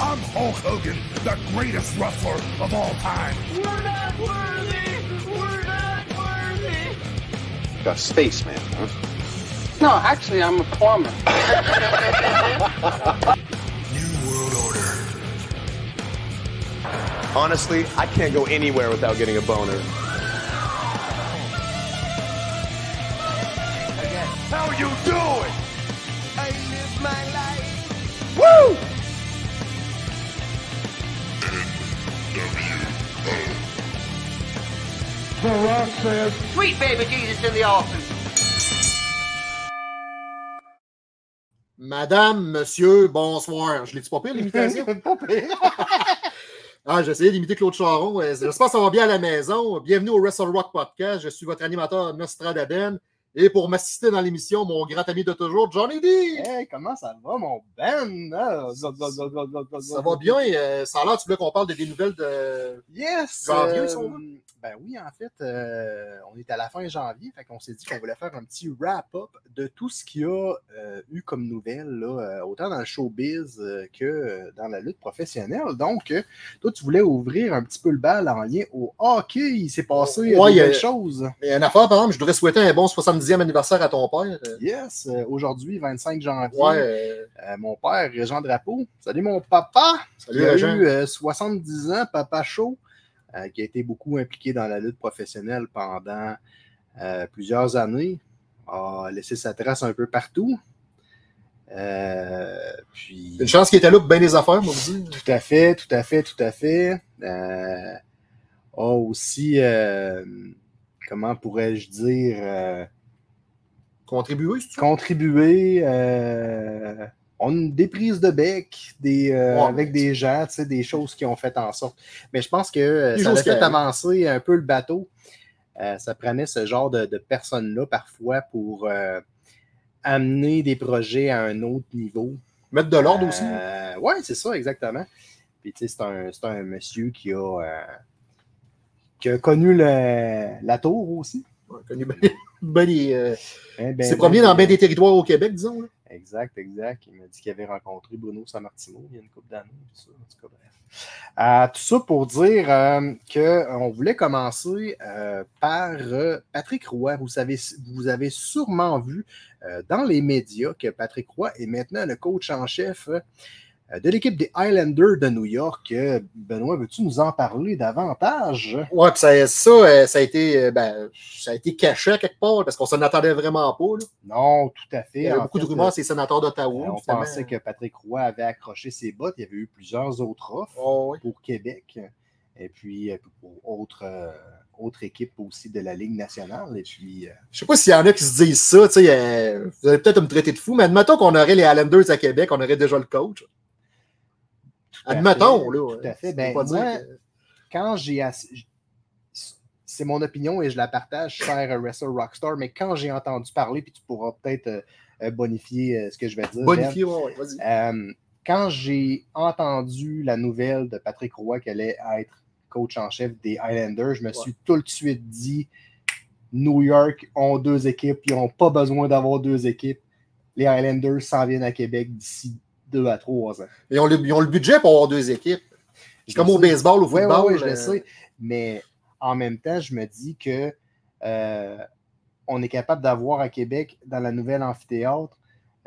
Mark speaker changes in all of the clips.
Speaker 1: I'm Hulk Hogan, the greatest wrestler of all time.
Speaker 2: We're not worthy! We're not worthy!
Speaker 3: A spaceman, huh?
Speaker 4: No, actually, I'm a plumber.
Speaker 1: New World Order.
Speaker 5: Honestly, I can't go anywhere without getting a boner.
Speaker 1: The Rock says,
Speaker 2: Sweet baby Jesus in the office!
Speaker 6: Madame, monsieur, bonsoir. Je l'ai-tu pas pire, l'imitation? ah, j'ai essayé d'imiter Claude Charon. J'espère que ça va bien à la maison. Bienvenue au Wrestle Rock Podcast. Je suis votre animateur Nostradaben. Et pour m'assister dans l'émission, mon grand ami de toujours, Johnny D.
Speaker 7: Hey, comment ça va, mon Ben?
Speaker 6: Ça va bien. euh, ça a l'air, tu voulais qu'on parle de- des nouvelles de.
Speaker 7: Yes!
Speaker 6: Janvier,
Speaker 7: euh,
Speaker 6: sont
Speaker 7: ben oui, en fait, euh, on est à la fin janvier, fait qu'on s'est dit qu'on voulait faire un petit wrap-up de tout ce qu'il y a euh, eu comme nouvelles, là, autant dans le showbiz que dans la lutte professionnelle. Donc, toi, tu voulais ouvrir un petit peu le bal en lien au hockey. Il s'est passé
Speaker 6: Ouais,
Speaker 7: des
Speaker 6: il y a-
Speaker 7: choses.
Speaker 6: Et une affaire, par exemple, je voudrais souhaiter un bon 70e anniversaire à ton père. Euh,
Speaker 7: Yes, euh, aujourd'hui, 25 janvier,
Speaker 6: Ouais, euh,
Speaker 7: mon père, Régent Drapeau. Salut, mon papa!
Speaker 6: salut,
Speaker 7: Il a eu euh, 70 ans, Papa Chaud, qui a été beaucoup impliqué dans la lutte professionnelle pendant plusieurs années, a laissé sa trace un peu partout. Euh, puis,
Speaker 6: Une chance qu'il était là pour bien les affaires, moi, vous
Speaker 7: tout à fait, tout à fait, tout à fait. Euh, a aussi, euh, comment pourrais-je dire,
Speaker 6: Contribuer, c'est
Speaker 7: contribué. euh, on a des prises de bec des, euh,
Speaker 6: Ouais,
Speaker 7: avec des gens, des choses qui ont fait en sorte. Mais je pense que euh, ça a fait avancer un peu le bateau. Ça prenait ce genre de, de personnes-là parfois pour amener des projets à un autre niveau.
Speaker 6: Mettre de l'ordre aussi.
Speaker 7: oui, c'est ça, exactement. Puis, tu sais, c'est un, c'est un monsieur qui a, qui a connu le- la tour aussi.
Speaker 6: Ouais, connu bien les, euh,
Speaker 7: ben,
Speaker 6: c'est
Speaker 7: ben,
Speaker 6: dans
Speaker 7: ben,
Speaker 6: bien des territoires au Québec, disons. là.
Speaker 7: Exact, exact. Il m'a dit qu'il avait rencontré Bruno Sammartino il y a une couple d'années. tout ça, en tout cas, bref. Euh, tout ça pour dire qu'on voulait commencer euh, par euh, Patrick Roy. Vous, savez, vous avez sûrement vu euh, dans les médias que Patrick Roy est maintenant le coach en chef euh, de l'équipe des Highlanders de New York. Euh, Benoît, veux-tu nous en parler davantage?
Speaker 6: Ouais, puis ça, ça, euh, ça, a été, euh, ben, ça a été caché à quelque part parce qu'on s'en attendait vraiment pas. là.
Speaker 7: Non, tout à fait.
Speaker 6: Il y avait beaucoup de rumeurs, c'est les sénateurs d'Ottawa.
Speaker 7: Euh, on pensait que Patrick Roy avait accroché ses bottes. Il y avait eu plusieurs autres offres
Speaker 6: Oh, ouais.
Speaker 7: pour Québec et puis euh, pour autres, euh, autres équipes aussi de la Ligue nationale. Et puis, euh,
Speaker 6: Je sais pas s'il y en a qui se disent ça. tu sais, euh, vous allez peut-être me traiter de fou, mais admettons qu'on aurait les Islanders à Québec, on aurait déjà le coach. Admettons, là.
Speaker 7: Tout à fait. Ben, moi,
Speaker 6: que-
Speaker 7: quand j'ai. ass- C'est mon opinion et je la partage, cher Wrestle Rockstar, mais quand j'ai entendu parler, puis tu pourras peut-être euh, euh, bonifier euh, ce que je vais dire. Ben,
Speaker 6: Bonifié, ouais, ouais, vas-y.
Speaker 7: Euh, quand j'ai entendu la nouvelle de Patrick Roy qu'elle allait être coach en chef des Highlanders, je me suis tout de suite dit New York ont deux équipes, ils n'ont pas besoin d'avoir deux équipes. Les Highlanders s'en viennent à Québec d'ici deux à trois ans.
Speaker 6: Ils ont, le, ils ont le budget pour avoir deux équipes. C'est
Speaker 7: Je
Speaker 6: comme au baseball, au
Speaker 7: Oui,
Speaker 6: football.
Speaker 7: oui, je le
Speaker 6: euh,
Speaker 7: sais. Mais en même temps, je me dis que euh, on est capable d'avoir à Québec, dans la nouvelle amphithéâtre,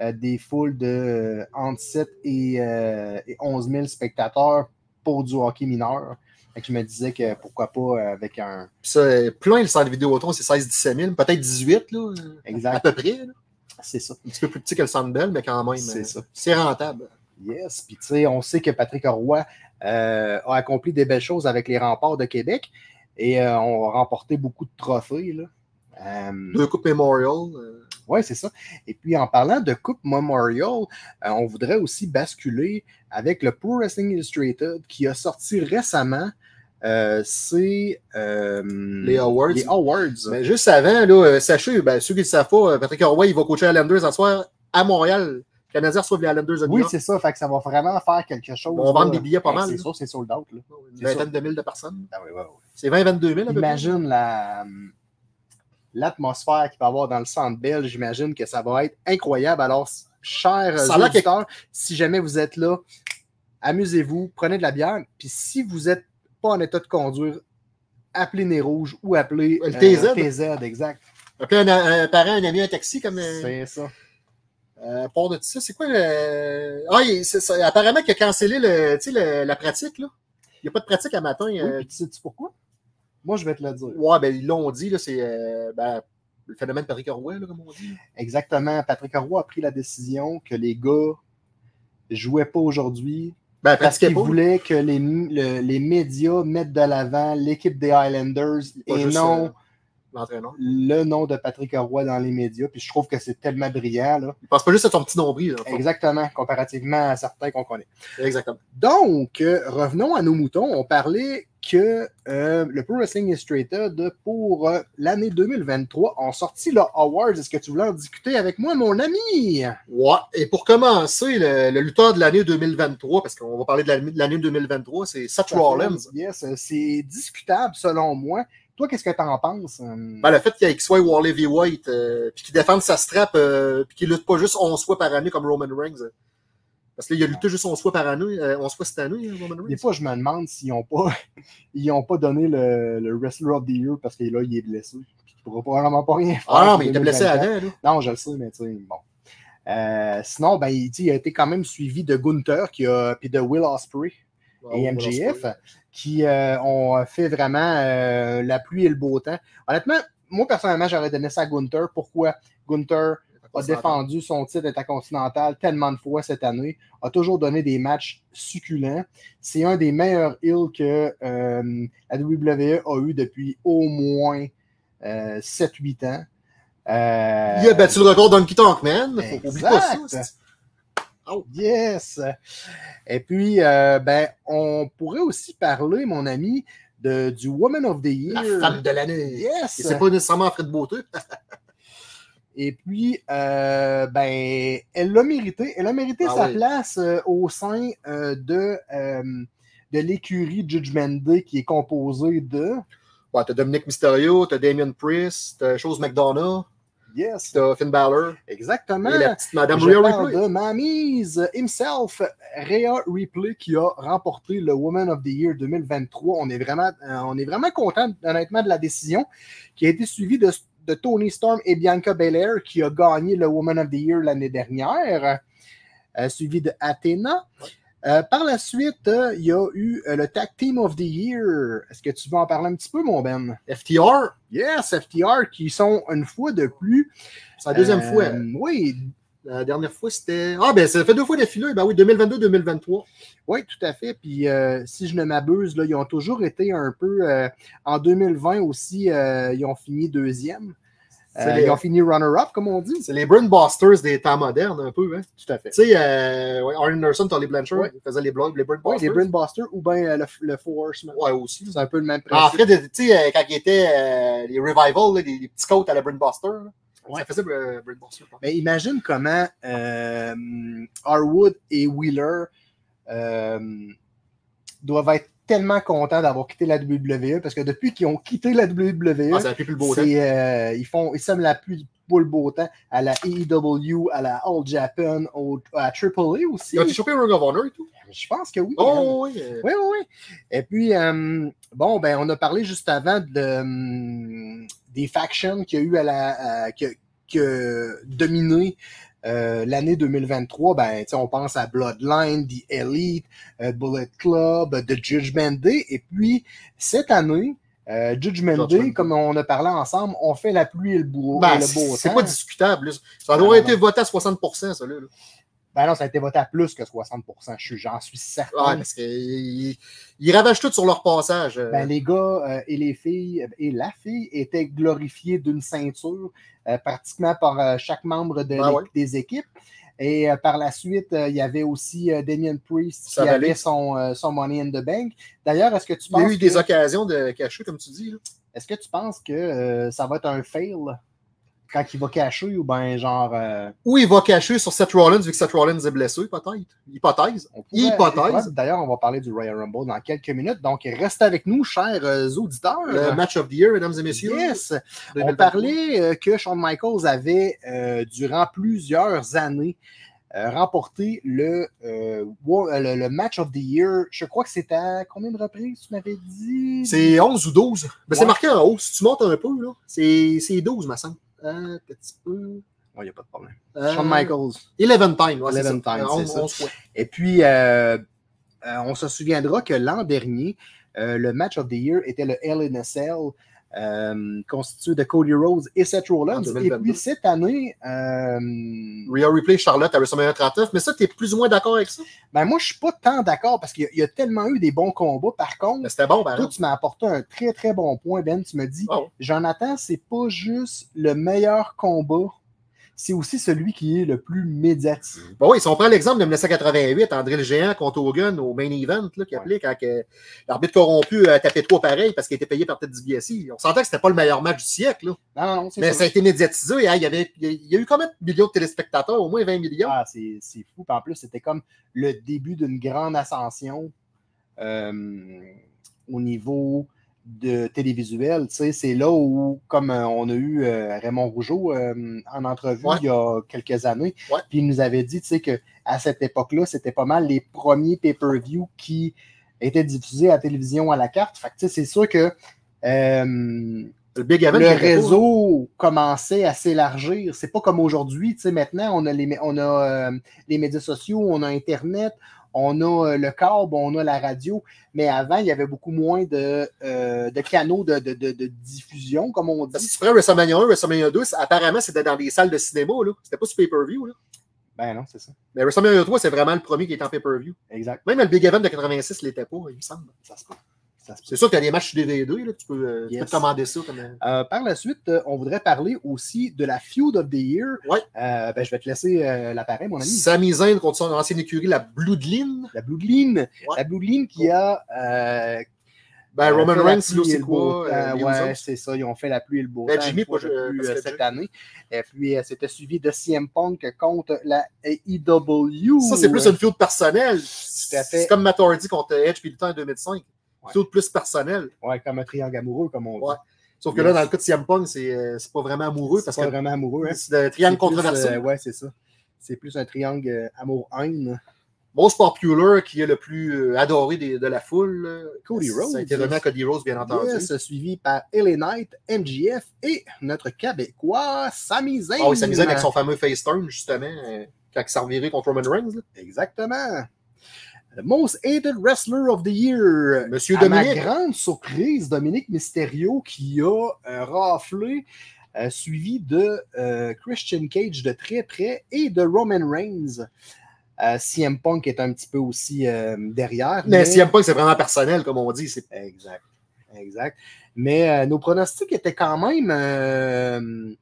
Speaker 7: euh, des foules de euh, entre 7 et, euh, et 11 000 spectateurs pour du hockey mineur. Fait que je me disais que pourquoi pas avec un.
Speaker 6: Puis ça, plein le centre Vidéotron, c'est 16-17 000, peut-être 18 là, à
Speaker 7: Exact.
Speaker 6: peu près. là.
Speaker 7: C'est ça.
Speaker 6: Un petit peu plus petit que le centre Bell, mais quand même.
Speaker 7: C'est
Speaker 6: euh,
Speaker 7: ça.
Speaker 6: C'est rentable.
Speaker 7: Yes. Puis tu sais, on sait que Patrick Roy euh, a accompli des belles choses avec les remparts de Québec et euh, on a remporté beaucoup de trophées. Là. Euh,
Speaker 6: Deux coupes Memorial.
Speaker 7: Oui, c'est ça. Et puis, en parlant de Coupe Memorial, on voudrait aussi basculer avec le Pro Wrestling Illustrated qui a sorti récemment euh, ses, euh,
Speaker 6: Les awards.
Speaker 7: Les awards.
Speaker 6: Mais juste avant, là, euh, sachez, ben, ceux qui ne le savent pas, Patrick Roy, il va coacher les Islanders ce soir à Montréal. Les Canadiens reçoivent les Islanders de New
Speaker 7: oui,
Speaker 6: York.
Speaker 7: c'est ça. Fait que ça va vraiment faire quelque chose.
Speaker 6: On va vendre
Speaker 7: là.
Speaker 6: des billets pas mal,
Speaker 7: C'est sûr, c'est sold out. Là.
Speaker 6: Une
Speaker 7: c'est
Speaker 6: vingtaine de mille de personnes.
Speaker 7: Ah oui, oui, oui.
Speaker 6: C'est 20-22 000 à peu.
Speaker 7: Imagine la, l'atmosphère qu'il va y avoir dans le centre belge. J'imagine que ça va être incroyable. Alors, chers auditeurs, si jamais vous êtes là, amusez-vous, prenez de la bière. Puis si vous n'êtes pas en état de conduire, appelez Nez Rouge ou appelez
Speaker 6: Le TZ.
Speaker 7: TZ, exact.
Speaker 6: Appeler un, un parent, un ami, un taxi comme. euh,
Speaker 7: C'est ça.
Speaker 6: Euh, part de ça, c'est quoi le. Ah, il- c'est- apparemment qu'il a cancellé le, tu sais, le- la pratique, là. Il n'y a pas de pratique à matin.
Speaker 7: Oui,
Speaker 6: euh,
Speaker 7: tu sais-tu pourquoi? Moi, je vais te le dire.
Speaker 6: Ouais, ben ils l'ont dit, là, c'est euh, ben, le phénomène Patrick Roy, là, comme on dit.
Speaker 7: Exactement. Patrick Roy a pris la décision que les gars jouaient pas aujourd'hui
Speaker 6: Ben,
Speaker 7: parce
Speaker 6: pratiquait
Speaker 7: qu'il
Speaker 6: pas.
Speaker 7: voulait que les, le- les médias mettent de l'avant l'équipe des Highlanders et non
Speaker 6: euh,
Speaker 7: le nom de Patrick Roy dans les médias. Puis je trouve que c'est tellement brillant. Là.
Speaker 6: Il pense pas juste à ton petit nombril. Là,
Speaker 7: Exactement, comparativement à certains qu'on connaît.
Speaker 6: Exactement.
Speaker 7: Donc, euh, revenons à nos moutons. On parlait que euh, le Pro Wrestling Illustrated, pour euh, l'année 2023, ont sorti leurs awards. Est-ce que tu voulais en discuter avec moi, mon ami?
Speaker 6: Ouais. Et pour commencer, le, le lutteur de l'année 2023, parce qu'on va parler de l'année de l'année 2023, c'est Seth Rollins.
Speaker 7: Yes, euh, c'est discutable selon moi. Toi, qu'est-ce que tu en penses? euh?
Speaker 6: Ben, le fait qu'il y ait soit Wall Heavyweight, euh, puis qu'il défende sa strap, puis qu'il lutte pas juste 11 fois par année comme Roman Reigns. Parce que là, il a lutté juste 11 fois par année, euh, 11 fois cette année, hein,
Speaker 7: Des fois, je me demande s'ils n'ont pas, ils ont pas donné le, le Wrestler of the Year parce que là, il est blessé. Puis il pourra probablement pas rien faire.
Speaker 6: Ah non, mais il était blessé
Speaker 7: 2024.
Speaker 6: avant, là.
Speaker 7: Non, je le sais, mais tu sais, bon. Euh, sinon, ben, il, sais, il a été quand même suivi de Gunther qui a, puis de Will Ospreay et
Speaker 6: Ah,
Speaker 7: MJF qui euh, ont fait vraiment euh, la pluie et le beau temps. Honnêtement, moi, personnellement, j'aurais donné ça à Gunther. Pourquoi? Gunther a défendu son titre intercontinental tellement de fois cette année, a toujours donné des matchs succulents. C'est un des meilleurs heels que euh, la WWE a eu depuis au moins euh, 7-8 ans. Euh,
Speaker 6: Il a battu le record d'Honky Tonk Man. Faut oublier pas ça. C'est-
Speaker 7: Yes! Et puis, euh, ben, on pourrait aussi parler, mon ami, de, du Woman of the Year.
Speaker 6: La femme de l'année.
Speaker 7: Yes!
Speaker 6: Et c'est pas nécessairement Fred Beauté.
Speaker 7: Et puis, euh, ben, elle l'a mérité. Elle a mérité
Speaker 6: Ah
Speaker 7: sa
Speaker 6: oui.
Speaker 7: place euh, au sein euh, de, de l'écurie Judgment Day qui est composée de.
Speaker 6: Ouais, t'as Dominic Mysterio, t'as Damien Priest, t'as Chose McDonough,
Speaker 7: Yes!
Speaker 6: t'as Finn Balor,
Speaker 7: Exactement.
Speaker 6: et la petite Madame
Speaker 7: Je
Speaker 6: Rhea Ripley.
Speaker 7: de Mamise himself, Rhea Ripley, qui a remporté le Woman of the Year 2023. On est vraiment, on est vraiment content, honnêtement, de la décision, qui a été suivie de, de Tony Storm et Bianca Belair, qui a gagné le Woman of the Year l'année dernière, euh, suivi de Athena. Euh, par la suite, euh, il y a eu le Tag Team of the Year. Est-ce que tu veux en parler un petit peu, mon Ben?
Speaker 6: FTR,
Speaker 7: Yes, FTR, qui sont une fois de plus.
Speaker 6: c'est la deuxième fois.
Speaker 7: Oui,
Speaker 6: La dernière fois, c'était. Ah, ben, ça fait deux fois d'affilée. Ben oui, 2022-2023.
Speaker 7: Oui, tout à fait. Puis euh, si je ne m'abuse, là, ils ont toujours été un peu. euh, en 2020 aussi, euh, ils ont fini deuxième.
Speaker 6: Les-
Speaker 7: Ils ont fini runner-up, comme on dit.
Speaker 6: C'est les Brainbusters des temps modernes, un peu. Hein.
Speaker 7: Tout à fait.
Speaker 6: Tu sais, ouais, Anderson, Tolly Blanchard,
Speaker 7: Ouais.
Speaker 6: il faisait les, blo- les Brainbusters.
Speaker 7: les Brainbusters ou bien le, le Four Horsemen.
Speaker 6: Ouais, aussi.
Speaker 7: C'est un peu le même
Speaker 6: En
Speaker 7: principe.
Speaker 6: fait, tu sais, quand il était les Revival, là, les, les petits côtes à la Brainbuster, là,
Speaker 7: Ouais.
Speaker 6: ça faisait euh.
Speaker 7: Mais imagine comment euh, Harwood et Wheeler euh, doivent être tellement contents d'avoir quitté la WWE parce que depuis qu'ils ont quitté la WWE,
Speaker 6: Ah, ça a plus le beau temps.
Speaker 7: C'est, euh, ils font, ils sèment la pluie pour le beau temps à la AEW, à la All Japan, au, à AAA aussi.
Speaker 6: Ils ont été chopés Ring of Honor et tout?
Speaker 7: Je pense que oui.
Speaker 6: Oh, oui.
Speaker 7: Oui, oui, oui. Et puis, bon, ben, on a parlé juste avant de, des factions qu'il y a eu à la, à- que, que dominé euh, l'année 2023. Ben, tu sais, on pense à Bloodline, The Elite, euh, Bullet Club, euh, The Judgment Day. Et puis, cette année, euh, Judgment Day, comme on a parlé ensemble, on fait la pluie et le beau,
Speaker 6: ben,
Speaker 7: et le beau
Speaker 6: c'est pas discutable. là. Ça
Speaker 7: Ah, non.
Speaker 6: été voté à 60%, ça, là. là.
Speaker 7: Ben non, ça a été voté à plus que 60%. Je suis- J'en suis certain.
Speaker 6: Ouais, parce qu'ils ils ravagent tout sur leur passage. euh.
Speaker 7: Ben, les gars euh, et les filles, euh, et la fille étaient glorifiés d'une ceinture euh, pratiquement par euh, chaque membre de
Speaker 6: Ben ouais.
Speaker 7: des équipes. Et par la suite, il y avait aussi Damien Priest qui
Speaker 6: Ça
Speaker 7: avait son, son Money in the Bank. D'ailleurs, est-ce que tu
Speaker 6: Il y a
Speaker 7: penses
Speaker 6: eu des occasions de cacher, comme tu dis.
Speaker 7: est-ce que tu penses que ça va être un fail? Quand il va cacher ou bien genre euh,
Speaker 6: Ou il va cacher sur Seth Rollins, vu que Seth Rollins est blessé, peut-être. Hypothèse.
Speaker 7: on pourrait-
Speaker 6: Hypothèse.
Speaker 7: D'ailleurs, on va parler du Royal Rumble dans quelques minutes. Donc, restez avec nous, chers euh, auditeurs.
Speaker 6: Le match of the year, mesdames et messieurs.
Speaker 7: Yes! On
Speaker 6: 2023.
Speaker 7: parlait euh, que Shawn Michaels avait, euh, durant plusieurs années, euh, remporté le, le, le match of the year, je crois que c'était à combien de reprises, tu m'avais dit?
Speaker 6: C'est 11 ou 12. Ben, C'est
Speaker 7: Ouais.
Speaker 6: marqué en haut. Si tu montes un peu, là, c'est c'est 12, me semble. Un petit peu.
Speaker 7: Il n'y a pas de problème.
Speaker 6: Euh,
Speaker 7: Shawn Michaels.
Speaker 6: 11 time. Ouais,
Speaker 7: 11
Speaker 6: c'est ça.
Speaker 7: time,
Speaker 6: Euh,
Speaker 7: c'est
Speaker 6: 11
Speaker 7: ça.
Speaker 6: 11 points.
Speaker 7: Et puis, euh, euh, on se souviendra que l'an dernier, euh, le match of the year était le Hell in a Cell, euh, constitué de Cody Rhodes et Seth Rollins. Et
Speaker 6: 2022.
Speaker 7: puis, cette année, euh,
Speaker 6: Rhea Replay Charlotte à WrestleMania 39. Mais ça, t'es plus ou moins d'accord avec ça?
Speaker 7: ben moi, je suis pas tant d'accord parce qu'il y, a- il y a tellement eu des bons combats. Par contre,
Speaker 6: Ben, C'était bon, par
Speaker 7: toi, tu m'as apporté un très, très bon point, Ben. Tu me dis,
Speaker 6: ouais.
Speaker 7: Jonathan, c'est pas juste le meilleur combat, c'est aussi celui qui est le plus médiatisé.
Speaker 6: Bon, oui, si on prend l'exemple de 1988, André le Géant contre Hogan au main event, là, qui
Speaker 7: Ouais.
Speaker 6: appelait quand que l'arbitre corrompu a tapé trop pareil parce qu'il était payé par Ted DiBiase. On sentait que c'était pas le meilleur match du siècle, là.
Speaker 7: Non, non, c'est
Speaker 6: mais
Speaker 7: ça.
Speaker 6: ça a été médiatisé. hein, il, y avait, il y a eu combien de millions de téléspectateurs? Au moins 20 millions.
Speaker 7: Ah, c'est c'est fou. Puis en plus, c'était comme le début d'une grande ascension euh, au niveau de télévisuel. C'est là où, comme euh, on a eu euh, Raymond Rougeau euh, en entrevue
Speaker 6: Ouais.
Speaker 7: il y a quelques années, puis il nous avait dit sais, qu'à cette époque-là, c'était pas mal les premiers pay-per-view qui étaient diffusés à la télévision à la carte. Fait que, c'est sûr que
Speaker 6: Le Big
Speaker 7: le
Speaker 6: pas, hein.
Speaker 7: réseau commençait à s'élargir. C'est pas comme aujourd'hui. Maintenant, on a, les, on a les médias sociaux, on a Internet, on a euh, le câble, on a la radio. Mais avant, il y avait beaucoup moins de, euh, de canaux de, de- de- diffusion, comme on dit.
Speaker 6: si tu prends WrestleMania 1, WrestleMania 2, apparemment, c'était dans des salles de cinéma. là. C'était pas sur pay-per-view. là.
Speaker 7: Ben non, c'est ça.
Speaker 6: Mais WrestleMania 3, c'est vraiment le premier qui est en pay-per-view.
Speaker 7: Exact.
Speaker 6: Même le Big Event de 86 l'était pas, il me semble.
Speaker 7: Ça se peut.
Speaker 6: C'est sûr qu'il y a des matchs DVD. Là, tu, peux, euh, tu
Speaker 7: Yes.
Speaker 6: peux te commander ça. Comme, euh,
Speaker 7: Euh, par la suite, euh, on voudrait parler aussi de la Feud of the Year.
Speaker 6: Ouais.
Speaker 7: Euh, ben, je vais te laisser l'appareil, mon ami.
Speaker 6: Sami Zayn contre son ancienne écurie, la Bloodline.
Speaker 7: La Bloodline.
Speaker 6: Ouais.
Speaker 7: La Bloodline qui a
Speaker 6: Ben, Roman Reigns,
Speaker 7: et
Speaker 6: c'est quoi?
Speaker 7: ouais, c'est ça. Ils ont fait la pluie et le beau
Speaker 6: Ben,
Speaker 7: temps
Speaker 6: Jimmy, pas-
Speaker 7: plus, cette année. Et puis, c'était suivi de CM Punk contre la AEW.
Speaker 6: Ça, c'est plus une feud personnelle. C'est comme Matt Hardy contre Edge puis le temps en 2005. Feud plus personnel.
Speaker 7: Ouais, comme un triangle amoureux, comme on dit.
Speaker 6: Ouais. Sauf que là, dans le cas de CM Punk, c'est euh, c'est pas vraiment amoureux
Speaker 7: C'est
Speaker 6: parce
Speaker 7: pas
Speaker 6: que
Speaker 7: vraiment amoureux. Hein?
Speaker 6: c'est un triangle controversé.
Speaker 7: euh, ouais, c'est ça. C'est plus un triangle euh, amour-haine.
Speaker 6: Most popular qui est le plus adoré des- de la foule.
Speaker 7: Cody
Speaker 6: Ça
Speaker 7: Rhodes.
Speaker 6: a été remis à Cody Rose, bien entendu.
Speaker 7: Yes, suivi par LA Knight, MGF et notre Québécois, Sami Zayn.
Speaker 6: Ah oui, ça misait avec son fameux face turn, justement, quand il s'est reviré contre Roman Reigns. là.
Speaker 7: Exactement. The Most Hated Wrestler of the Year.
Speaker 6: Monsieur
Speaker 7: à ma
Speaker 6: Dominique.
Speaker 7: grande surprise, Dominique Mysterio qui a euh, raflé, euh, suivi de euh, Christian Cage de très près et de Roman Reigns. CM Punk est un petit peu aussi derrière.
Speaker 6: Mais CM Punk, c'est vraiment personnel, comme on dit. C'est
Speaker 7: Exact. Exact. Mais nos pronostics étaient quand même.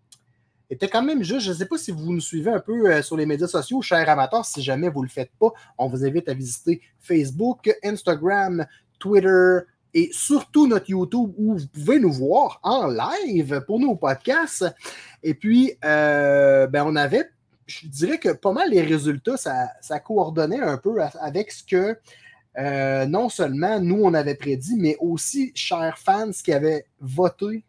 Speaker 7: Étaient quand même juste. Je ne sais pas si vous nous suivez un peu euh, sur les médias sociaux, chers amateurs. Si jamais vous ne le faites pas, on vous invite à visiter Facebook, Instagram, Twitter et surtout notre YouTube où vous pouvez nous voir en live pour nos podcasts. Et puis, euh, ben, on avait, je dirais que pas mal les résultats, ça, ça coordonnait un peu avec ce que euh, non seulement nous, on avait prédit, mais aussi, chers fans qui avaient voté,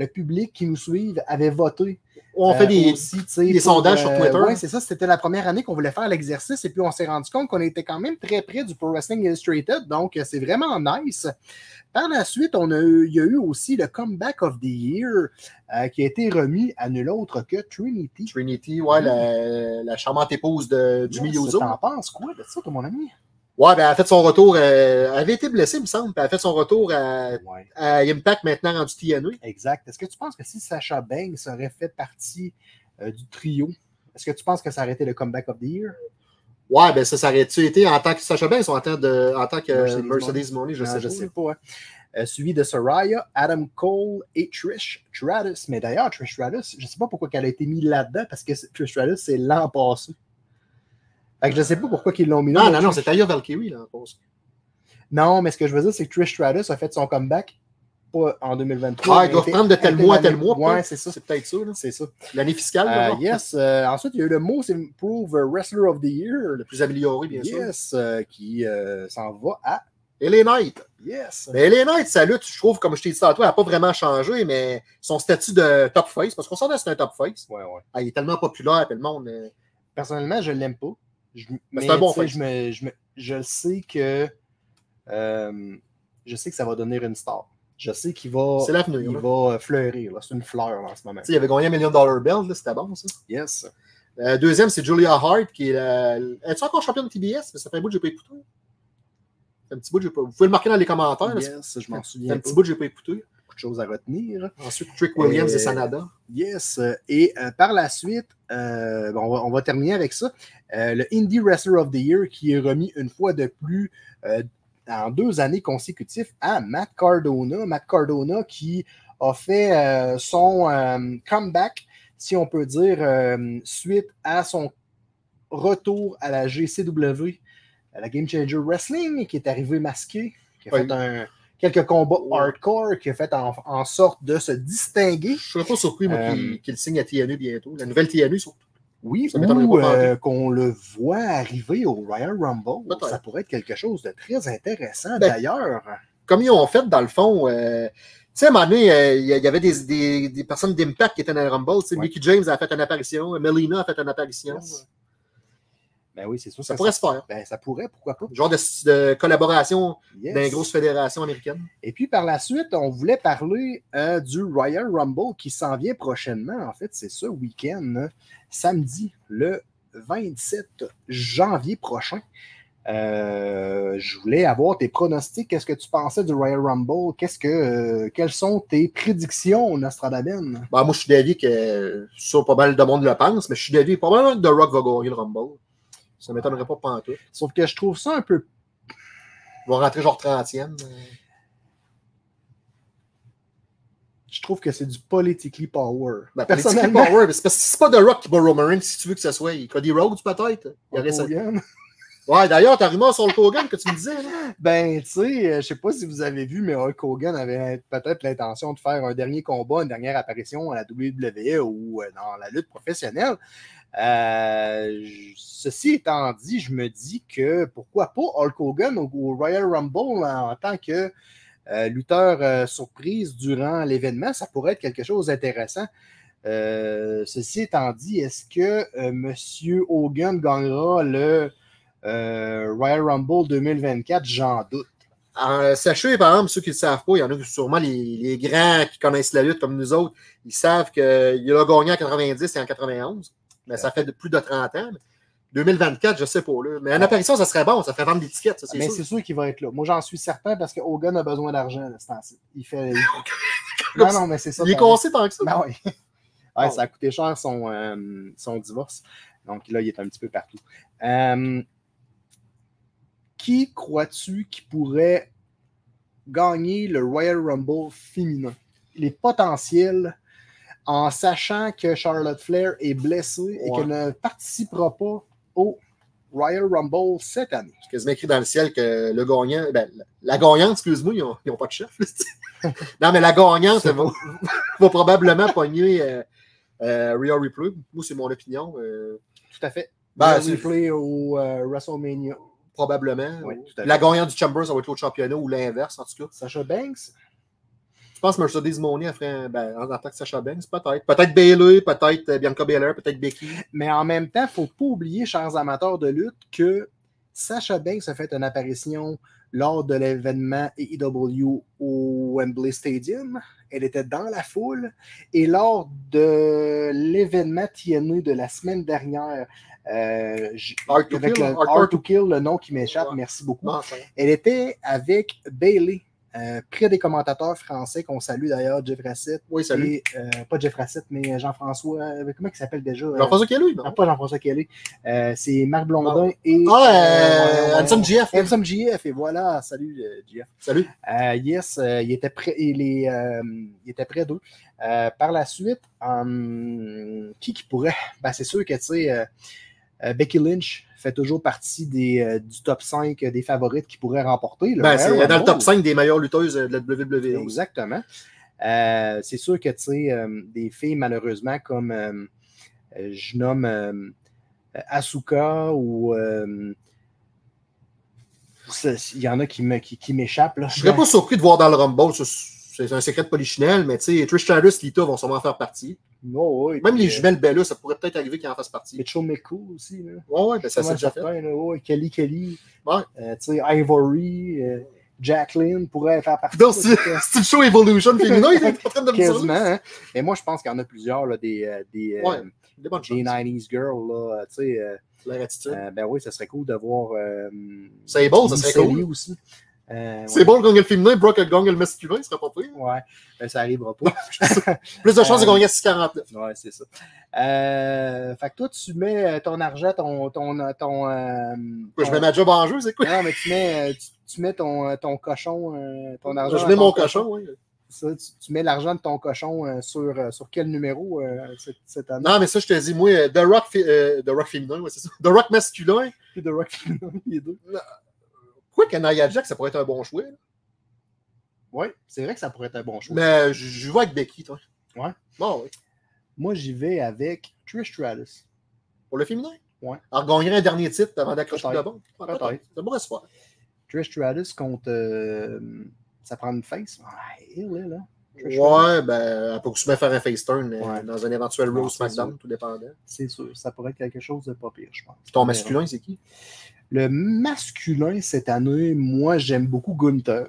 Speaker 7: le public qui nous suivent avait voté.
Speaker 6: on fait
Speaker 7: Euh,
Speaker 6: des,
Speaker 7: aussi, tu sais,
Speaker 6: des
Speaker 7: pour,
Speaker 6: sondages sur Twitter.
Speaker 7: Oui, c'est ça. C'était la première année qu'on voulait faire l'exercice et puis on s'est rendu compte qu'on était quand même très près du Pro Wrestling Illustrated. Donc, euh, c'est vraiment nice. Par la suite, on a eu, il y a eu aussi le Comeback of the Year euh, qui a été remis à nul autre que Trinity.
Speaker 6: Trinity, ouais, la, la charmante épouse de
Speaker 7: Yes,
Speaker 6: Uso.
Speaker 7: T'en penses quoi de ça, toi, mon ami?
Speaker 6: Ouais, ben, elle a fait son retour. euh, elle avait été blessée, il me semble. puis Elle a fait son retour à,
Speaker 7: Ouais.
Speaker 6: à Impact maintenant rendu TNA.
Speaker 7: Exact. Est-ce que tu penses que si Sacha Banks aurait fait partie euh, du trio, est-ce que tu penses que ça aurait été le Comeback of the Year?
Speaker 6: Ouais, ben ça, ça aurait-tu été en tant que Sacha Banks ou en tant, de, en tant que
Speaker 7: Mercedes
Speaker 6: Mercedes, Mooney, je
Speaker 7: Ah,
Speaker 6: sais, je sais.
Speaker 7: pas. hein. Euh, suivi de Soraya, Adam Cole et Trish Stratus. Mais d'ailleurs, Trish Stratus, je ne sais pas pourquoi elle a été mise là-dedans parce que Trish Stratus, c'est l'an passé. Fait que je ne sais pas pourquoi ils l'ont mis là.
Speaker 6: Non,
Speaker 7: mais
Speaker 6: non, non,
Speaker 7: Trish-
Speaker 6: c'est Taya Valkyrie, là, en pause.
Speaker 7: Non, mais ce que je veux dire, c'est que Trish Stratus a fait son comeback pas en 2023.
Speaker 6: Ah,
Speaker 7: mais
Speaker 6: ils doivent
Speaker 7: était-
Speaker 6: prendre de tel mois à tel mois.
Speaker 7: Ouais, c'est ça.
Speaker 6: C'est peut-être ça, là.
Speaker 7: C'est ça.
Speaker 6: L'année fiscale,
Speaker 7: Euh, yes. euh, ensuite, il y a eu le Most Improved Wrestler of the Year.
Speaker 6: le plus amélioré, bien sûr.
Speaker 7: Yes, euh, qui s'en va à
Speaker 6: LA Knight.
Speaker 7: Yes.
Speaker 6: Mais LA Knight, sa lutte, je trouve, comme je t'ai dit tantôt, elle n'a pas vraiment changé, mais son statut de top face, parce qu'on s'entend que c'est un top face.
Speaker 7: Ouais, ouais.
Speaker 6: Ah, il est tellement populaire, puis le monde.
Speaker 7: Personnellement, je ne l'aime pas. Je,
Speaker 6: Mais c'est un bon face.
Speaker 7: je, me, je, me- je sais que euh, je sais que ça va devenir une star. Je sais qu'il va, il
Speaker 6: là.
Speaker 7: va fleurir. là. C'est une fleur là, en ce moment.
Speaker 6: Tu sais, il avait gagné un million dollar belt, là, c'était bon, ça.
Speaker 7: Yes.
Speaker 6: Euh, deuxième, c'est Julia Hart, qui est la. Es-tu encore championne de TBS? Mais ça fait un bout que j'ai pas écouté. Fait un petit bout que j'ai pas. Vous pouvez le marquer dans les commentaires. là,
Speaker 7: Yes, je m'en
Speaker 6: ça fait
Speaker 7: souviens
Speaker 6: un petit bout que j'ai pas écouté.
Speaker 7: Beaucoup de choses à retenir.
Speaker 6: Ensuite, Trick Williams
Speaker 7: Euh,
Speaker 6: et Sanada.
Speaker 7: Yes. euh, Et euh, par la suite, euh, bon, on, va, on va terminer avec ça. Euh, le Indie Wrestler of the Year qui est remis une fois de plus euh, en deux années consécutives à Matt Cardona. Matt Cardona qui a fait euh, son euh, comeback, si on peut dire, euh, suite à son retour à la GCW, à la Game Changer Wrestling, qui est arrivé masqué, qui a
Speaker 6: Oui.
Speaker 7: fait un- quelques combats hardcore, qui a fait en, en sorte de se distinguer.
Speaker 6: Je serais pas surpris,
Speaker 7: Euh,
Speaker 6: qu'il signe à TNU bientôt. La nouvelle TNU, surtout.
Speaker 7: Oui, ou euh, qu'on le voit arriver au Royal Rumble. Ça pourrait être quelque chose de très intéressant
Speaker 6: Ben,
Speaker 7: d'ailleurs.
Speaker 6: Comme ils ont fait, dans le fond, euh, tu sais, à un moment donné, euh, il y, y avait des, des, des personnes d'Impact qui étaient dans le Rumble.
Speaker 7: Ouais.
Speaker 6: Mickey James a fait une apparition, Melina a fait une apparition.
Speaker 7: Yes. Ben oui, c'est sûr.
Speaker 6: Ça
Speaker 7: que
Speaker 6: pourrait se faire.
Speaker 7: Ben, ça pourrait, pourquoi pas.
Speaker 6: Genre de, de collaboration
Speaker 7: Yes.
Speaker 6: dans les grosses fédérations américaines.
Speaker 7: Et puis par la suite, on voulait parler euh, du Royal Rumble qui s'en vient prochainement. En fait, c'est ce week-end, hein, samedi, le 27 janvier prochain. Euh, je voulais avoir tes pronostics. Qu'est-ce que tu pensais du Royal Rumble? Qu'est-ce que, euh, quelles sont tes prédictions, Nostradaben?
Speaker 6: Ben, moi, je suis d'avis que ça, pas mal de monde le pense, mais je suis d'avis probablement que The Rock va gagner le Rumble. Ça ne m'étonnerait pas pantoute.
Speaker 7: Sauf que je trouve ça un peu.
Speaker 6: Il va rentrer genre 30e.
Speaker 7: Je trouve que c'est du politically power.
Speaker 6: Ben,
Speaker 7: Personnellement,
Speaker 6: Power, mais c'est parce que c'est pas The Rock qui bat Roman si tu veux que ce soit. Cody Rhodes, peut-être. Il y aurait ça. Ouais, d'ailleurs, ta rumeur sur le Hogan que tu me disais. Là.
Speaker 7: Ben, tu sais, euh, je sais pas si vous avez vu, mais Hulk Hogan avait peut-être l'intention de faire un dernier combat, une dernière apparition à la WWE ou euh, dans la lutte professionnelle. Euh, ceci étant dit, je me dis que pourquoi pas Hulk Hogan au, Royal Rumble en, tant que euh, lutteur euh, surprise durant l'événement, ça pourrait être quelque chose d'intéressant. Ceci étant dit, est-ce que M. Hogan gagnera le Royal Rumble 2024? J'en doute.
Speaker 6: Euh, sachez, par exemple, ceux qui ne le savent pas, il y en a sûrement les, les grands qui connaissent la lutte comme nous autres, ils savent qu'il a gagné en 90 et en 91. Mais ça fait de- plus de 30 ans. 2024, je sais pas. Là. Mais en apparition, ça serait bon, ça ferait vendre des tickets, ça, c'est
Speaker 7: Mais
Speaker 6: sûr.
Speaker 7: c'est sûr qu'il va être là. Moi, j'en suis certain parce que Hogan a besoin d'argent à ce temps-ci. Il fait. non, non, mais c'est ça.
Speaker 6: Il est cassé tant que ça.
Speaker 7: Ben oui. Ouais,
Speaker 6: Bon.
Speaker 7: Ça a coûté cher son, euh, son divorce. Donc là, il est un petit peu partout. Euh, qui crois-tu qui pourrait gagner le Royal Rumble féminin? Les potentiels, en sachant que Charlotte Flair est blessée et
Speaker 6: Ouais.
Speaker 7: qu'elle ne participera pas au Royal Rumble cette année.
Speaker 6: C'est quasiment écrit dans le ciel que le gagnant, ben, la- gagnante, excuse-moi, ils n'ont pas de chef. c'est- non, mais la gagnante va, va probablement pogner euh, euh, Rhea Ripley. Moi, c'est mon opinion. euh,
Speaker 7: Tout à fait.
Speaker 6: Ben, c'est-
Speaker 7: replay au euh, WrestleMania.
Speaker 6: probablement.
Speaker 7: Oui,
Speaker 6: la gagnante du Chamber, ça va être l'autre championnat ou l'inverse, en tout cas.
Speaker 7: Sacha Banks.
Speaker 6: Je pense que Mercedes fait un- ben, en tant que Sacha Banks, peut-être. Peut-être Bayley, peut-être euh, Bianca Belair, peut-être Becky.
Speaker 7: Mais en même temps, il ne faut pas oublier, chers amateurs de lutte, que Sacha Banks a fait une apparition lors de l'événement AEW au Wembley Stadium. Elle était dans la foule. Et lors de l'événement TNA de la semaine dernière, euh,
Speaker 6: Hard to to-
Speaker 7: Kill, le nom qui m'échappe,
Speaker 6: Ouais.
Speaker 7: merci beaucoup. Elle était avec Bailey, euh, près des commentateurs français qu'on salue d'ailleurs, Jeff Rassett.
Speaker 6: Oui, salut.
Speaker 7: Et, euh, pas Jeff Rassett, mais Jean-François. euh, comment il s'appelle déjà euh,
Speaker 6: Jean-François Kelly, non?
Speaker 7: non, pas Jean-François Kelly. Euh, c'est Marc Blondin et.
Speaker 6: Ah, euh,
Speaker 7: euh,
Speaker 6: Hanson GF.
Speaker 7: Hanson GF, et voilà. Salut, euh, GF.
Speaker 6: Salut.
Speaker 7: Euh, yes, euh, il était prêt, il, est, euh, il était près d'eux. Euh, par la suite, hum, qui qui pourrait? Ben, C'est sûr que tu sais, euh, euh, Becky Lynch fait toujours partie des, euh, du top 5 des favorites qui pourraient remporter.
Speaker 6: Ben,
Speaker 7: Royal
Speaker 6: c'est dans le top 5 des meilleures lutteuses de la WWE.
Speaker 7: Exactement. Euh, c'est sûr que, tu sais, euh, des filles, malheureusement, comme euh, euh, je nomme euh, Asuka ou. euh, Il y en a qui me- qui, qui m'échappent.
Speaker 6: Je serais pas surpris de voir dans le Rumble, c'est un secret de polichinelle, mais tu sais, Trish Stratus, Lita vont sûrement faire partie. Même les
Speaker 7: euh,
Speaker 6: jumelles Bella, ça pourrait peut-être arriver qu'ils en fassent partie.
Speaker 7: Mitchell McCool aussi. Là.
Speaker 6: Ouais, ouais, ben ça s'est fait.
Speaker 7: là. Ouais, Kelly Kelly.
Speaker 6: Ouais.
Speaker 7: Euh, tu sais, Ivory, euh, Jacqueline pourrait faire partie. De
Speaker 6: c'est le show Evolution féminin, il est en train de me dire.
Speaker 7: Quasiment. Hein? Mais moi, je pense qu'il y en a plusieurs, là, des, euh, des, euh,
Speaker 6: Ouais, Des
Speaker 7: des
Speaker 6: choses.
Speaker 7: 90s girls. Là, tu sais, euh,
Speaker 6: Leur attitude.
Speaker 7: euh, ben oui, ça serait cool de voir. Euh,
Speaker 6: C'est beau, ça serait cool.
Speaker 7: aussi. Euh,
Speaker 6: C'est bon le gagne le féminin, Brock le gagne le masculin, ce serait pas pire.
Speaker 7: Ouais. Ben, ça arrivera pas.
Speaker 6: Plus de chances de
Speaker 7: Euh,
Speaker 6: gagner à 6,49.
Speaker 7: ouais, c'est ça. Euh, fait que toi, tu mets euh, ton argent, ton. ton, ton, euh,
Speaker 6: Je mets ma job en jeu, c'est quoi?
Speaker 7: Non, mais tu mets, tu, tu mets ton, ton cochon, ton argent.
Speaker 6: Je mets mon cochon, oui.
Speaker 7: Ça, tu, tu mets l'argent de ton cochon euh, sur, euh, sur quel numéro euh, cette, cette année?
Speaker 6: Non, mais ça, je te dis, moi, The Rock, euh, The Rock féminin, ouais, c'est ça. The Rock masculin.
Speaker 7: Puis de Rock les deux.
Speaker 6: Quoi que Nia Jack, ça pourrait être un bon choix.
Speaker 7: Oui, c'est vrai que ça pourrait être un bon choix.
Speaker 6: Mais je, vais avec Becky, toi.
Speaker 7: Ouais.
Speaker 6: Bon, oui.
Speaker 7: Moi, j'y vais avec Trish Stratus.
Speaker 6: Pour le féminin?
Speaker 7: Ouais.
Speaker 6: Alors, gagnerait un dernier titre avant d'accrocher le bon. Ouais,
Speaker 7: Peut-être.
Speaker 6: Ça pourrait se faire.
Speaker 7: Trish Stratus contre. euh, ça prend une face? Ouais, il est là. Trish Stratus.
Speaker 6: Ouais, ben, elle peut aussi bien faire un face turn
Speaker 7: Ouais.
Speaker 6: dans un éventuel SmackDown,
Speaker 7: sûr.
Speaker 6: tout dépendant.
Speaker 7: C'est sûr. Ça pourrait être quelque chose de pas pire, je pense.
Speaker 6: Ton masculin, c'est qui?
Speaker 7: Le masculin, cette année, moi, j'aime beaucoup Gunther.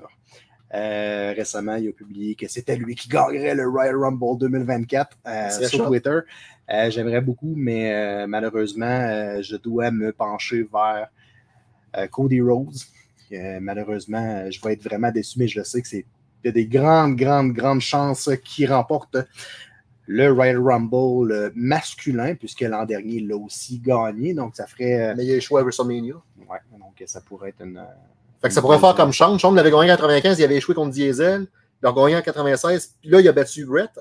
Speaker 7: Euh, récemment, il a publié que c'était lui qui gagnerait le Royal Rumble 2024 euh, sur. Twitter. Euh, J'aimerais beaucoup, mais malheureusement, je dois me pencher vers Cody Rhodes. Malheureusement, je vais être vraiment déçu, mais je le sais que c'est il y a des grandes, grandes, grandes chances qu'il remporte le Royal Rumble euh, masculin, puisque l'an dernier, il l'a aussi gagné. Donc, ça ferait. euh,
Speaker 6: Mais il a échoué à WrestleMania.
Speaker 7: Ouais, donc ça pourrait être une. euh,
Speaker 6: Fait que ça pourrait faire comme Sean. Sean l'avait gagné en 95, il avait échoué contre Diesel. Il a gagné en 96. Puis là, il a battu Brett.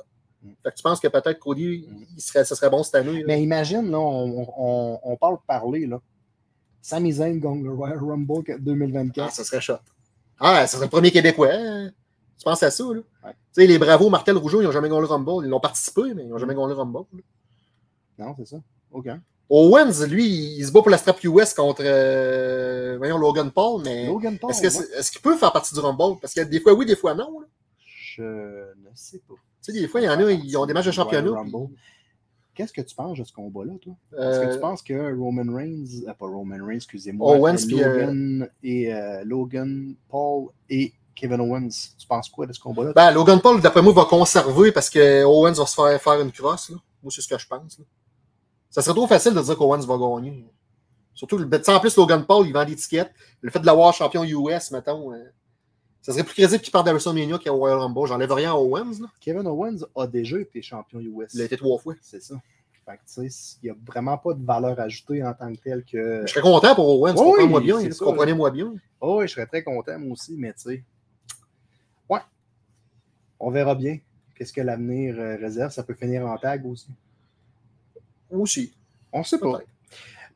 Speaker 6: Fait que tu penses que peut-être Cody, il serait, ça serait bon cette année. là?
Speaker 7: Mais imagine, là, on, on, on parle parler, là. Sami Zayn gagne le Royal Rumble
Speaker 6: Ah,
Speaker 7: 2024.
Speaker 6: ça serait shot. Ah, ça serait le premier Québécois. Tu penses à ça, là?
Speaker 7: Ouais.
Speaker 6: Tu sais, les Bravos, Martel Rougeau, ils n'ont jamais gagné le Rumble. Ils l'ont participé, mais ils n'ont jamais gagné le Rumble. là.
Speaker 7: Non, c'est ça. OK.
Speaker 6: Owens, lui, il se bat pour la strap US contre euh, voyons, Logan Paul, mais
Speaker 7: Logan Paul.
Speaker 6: est-ce que
Speaker 7: ouais.
Speaker 6: qu'il peut faire partie du Rumble? Parce qu'il y a des fois oui, des fois non. là.
Speaker 7: Je ne sais pas.
Speaker 6: Tu sais, des fois, il y en a, ils ont des matchs de championnat. Puis.
Speaker 7: Qu'est-ce que tu penses de ce combat-là, toi? Est-ce que
Speaker 6: euh,
Speaker 7: tu penses que Roman Reigns, euh, pas Roman Reigns, excusez-moi,
Speaker 6: Owens
Speaker 7: euh,
Speaker 6: puis, euh,
Speaker 7: Logan, et, euh, Logan Paul et Kevin Owens, tu penses quoi de ce combat-là?
Speaker 6: Ben, Logan Paul, d'après moi, va conserver parce que Owens va se faire faire une crosse. Là. Moi, c'est ce que je pense. là. Ça serait trop facile de dire qu'Owens va gagner. Surtout, en plus, Logan Paul, il vend des tickets. Le fait de l'avoir champion US, mettons, euh, ça serait plus crédible qu'il parte WrestleMania qu'à Royal Rumble. J'enlève rien à Owens. Là.
Speaker 7: Kevin Owens a déjà été champion US.
Speaker 6: Il a été trois fois.
Speaker 7: C'est ça. Fait que, tu sais, il n'y a vraiment pas de valeur ajoutée en tant que tel que.
Speaker 6: Je serais content pour Owens.
Speaker 7: Oui,
Speaker 6: Comprenez-moi bien. Comprenez-moi bien.
Speaker 7: Oh, oui, je serais très content, moi aussi, mais tu sais. On verra bien. Qu'est-ce que l'avenir euh, réserve? Ça peut finir en tag aussi.
Speaker 6: Aussi.
Speaker 7: On ne sait pas.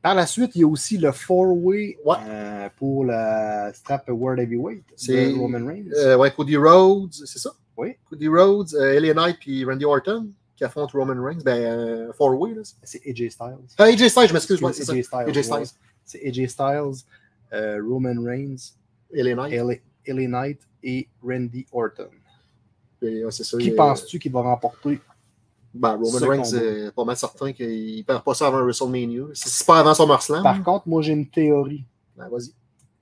Speaker 7: Par la suite, il y a aussi le four-way
Speaker 6: Ouais.
Speaker 7: euh, pour la strap World Heavyweight
Speaker 6: C'est-
Speaker 7: Roman Reigns.
Speaker 6: Euh, ouais, Cody Rhodes, c'est ça?
Speaker 7: Oui.
Speaker 6: Cody Rhodes, euh, LA Knight puis Randy Orton qui affrontent Roman Reigns. Ben, four way, là.
Speaker 7: C'est AJ Styles.
Speaker 6: Ah, AJ Styles, je m'excuse, ouais, c'est.
Speaker 7: AJ Styles.
Speaker 6: AJ Styles.
Speaker 7: ouais. C'est AJ Styles, Roman Reigns,
Speaker 6: LA Knight.
Speaker 7: LA, LA Knight et Randy Orton.
Speaker 6: Et, ouais, c'est ça.
Speaker 7: Qui
Speaker 6: euh,
Speaker 7: penses-tu qu'il va remporter?
Speaker 6: Ben, Roman Reigns, euh, pas mal certain qu'il perd pas ça avant WrestleMania. C'est pas avant SummerSlam,
Speaker 7: Par contre, moi, j'ai une théorie.
Speaker 6: ben, vas-y.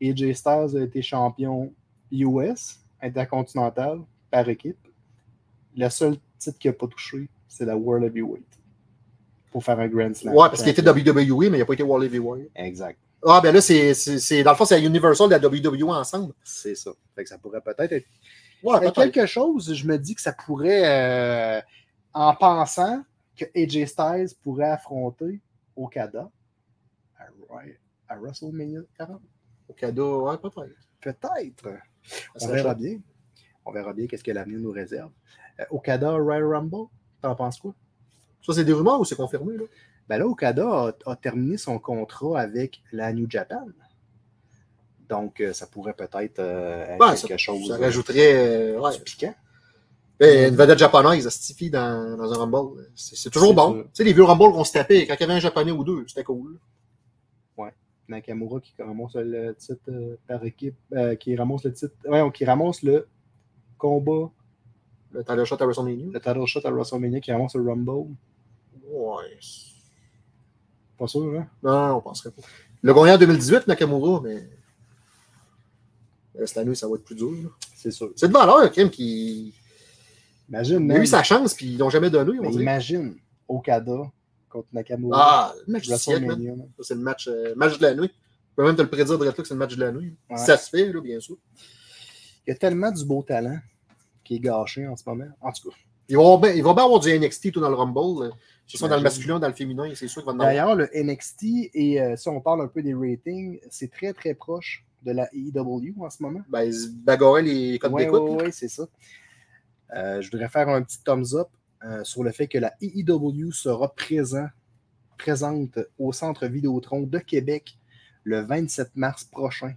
Speaker 7: AJ Styles a été champion US, intercontinental, par équipe. Le seul titre qu'il n'a pas touché, c'est la World Heavyweight. Pour faire un Grand Slam.
Speaker 6: Ouais, parce qu'il était WWE, mais il n'a pas été World Heavyweight.
Speaker 7: Exact.
Speaker 6: Ah, ben là, c'est, c'est, c'est- dans le fond, c'est la Universal et la WWE ensemble.
Speaker 7: C'est ça. Fait que ça pourrait peut-être être.
Speaker 6: Ouais,
Speaker 7: Mais
Speaker 6: peut-être.
Speaker 7: quelque chose, je me dis que ça pourrait, euh, en pensant que AJ Styles pourrait affronter Okada à, à WrestleMania 40.
Speaker 6: Au cadeau, ouais, peut-être.
Speaker 7: Peut-être. On verra bien. On verra bien qu'est-ce que l'avenir nous réserve. Euh, Okada Royal Rumble, t'en penses quoi?
Speaker 6: Ça, c'est des rumeurs ou c'est confirmé, là?
Speaker 7: Ben là, Okada a, a terminé son contrat avec la New Japan. Donc, euh, ça pourrait peut-être euh, être
Speaker 6: Ouais,
Speaker 7: quelque
Speaker 6: ça,
Speaker 7: chose
Speaker 6: ça
Speaker 7: euh,
Speaker 6: rajouterait ouais,
Speaker 7: piquant.
Speaker 6: ben, une vedette japonaise Stiffy dans, dans un Rumble. C'est, toujours bon. Tu sais, les vieux Rumble qu'on se tapait, quand il y avait un japonais ou deux, c'était cool.
Speaker 7: Nakamura qui ramasse le titre euh, par équipe, euh, qui ramasse le titre, ouais, qui ramasse le combat
Speaker 6: Le title shot à WrestleMania.
Speaker 7: Le title shot à WrestleMania qui avance le Rumble.
Speaker 6: Ouais.
Speaker 7: Pas sûr, hein?
Speaker 6: Non, on penserait pas. Le gagnant en 2018, Nakamura, mais. Euh, Cette année, ça va être plus dur.
Speaker 7: C'est sûr.
Speaker 6: C'est de valeur, Kim, qui.
Speaker 7: Imagine,
Speaker 6: Il a eu sa chance, puis ils l'ont jamais donné. On
Speaker 7: imagine Okada contre Nakamura.
Speaker 6: Ah, le match C'est le match, euh, match de la nuit. Je peux même te le prédire de là que c'est le match de la nuit.
Speaker 7: Ouais.
Speaker 6: Ça se fait, là, bien sûr.
Speaker 7: Il y a tellement du beau talent qui est gâché en ce moment. En tout cas.
Speaker 6: Ils vont bien, ils vont bien avoir du NXT tout dans le Rumble. là. Ce soit dans le masculin, dans le féminin, c'est sûr qu'il va.
Speaker 7: D'ailleurs, le NXT, et euh, si on parle un peu des ratings, c'est très très proche de la AEW en ce moment.
Speaker 6: Ben, ils se les codes d'écoute.
Speaker 7: oui, c'est ça. Euh, je voudrais faire un petit thumbs up euh, sur le fait que la AEW sera présent, présente au Centre Vidéotron de Québec le 27 mars prochain.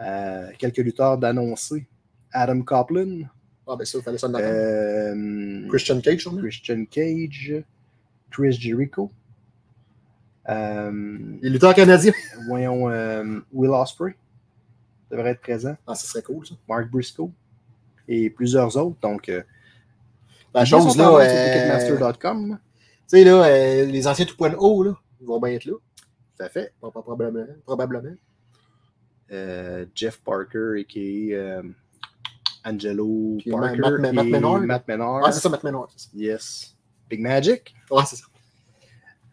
Speaker 7: Euh, quelques lutteurs d'annoncer. Adam Copeland,
Speaker 6: Ah, ben ça, il fallait ça Christian Cage.
Speaker 7: Christian Cage, Chris Jericho,
Speaker 6: Les lutteurs canadiens.
Speaker 7: voyons, euh, Will Ospreay devrait être présent,
Speaker 6: Ah, ça serait cool, ça.
Speaker 7: Mark Briscoe et plusieurs autres. Donc, euh,
Speaker 6: La chose, là, euh,
Speaker 7: Ticketmaster.com.
Speaker 6: tu sais, là, euh, les anciens 2.0, là, ils vont bien être là. Tout à fait. Pas- pas Probablement. probablement.
Speaker 7: Euh, Jeff Parker, a.k.a. euh, Angelo
Speaker 6: Puis
Speaker 7: Parker
Speaker 6: Matt- Matt
Speaker 7: et
Speaker 6: Menard.
Speaker 7: Matt Menard.
Speaker 6: Ah, c'est ça, Matt Menard.
Speaker 7: Yes. Big Magic.
Speaker 6: Ah, c'est ça.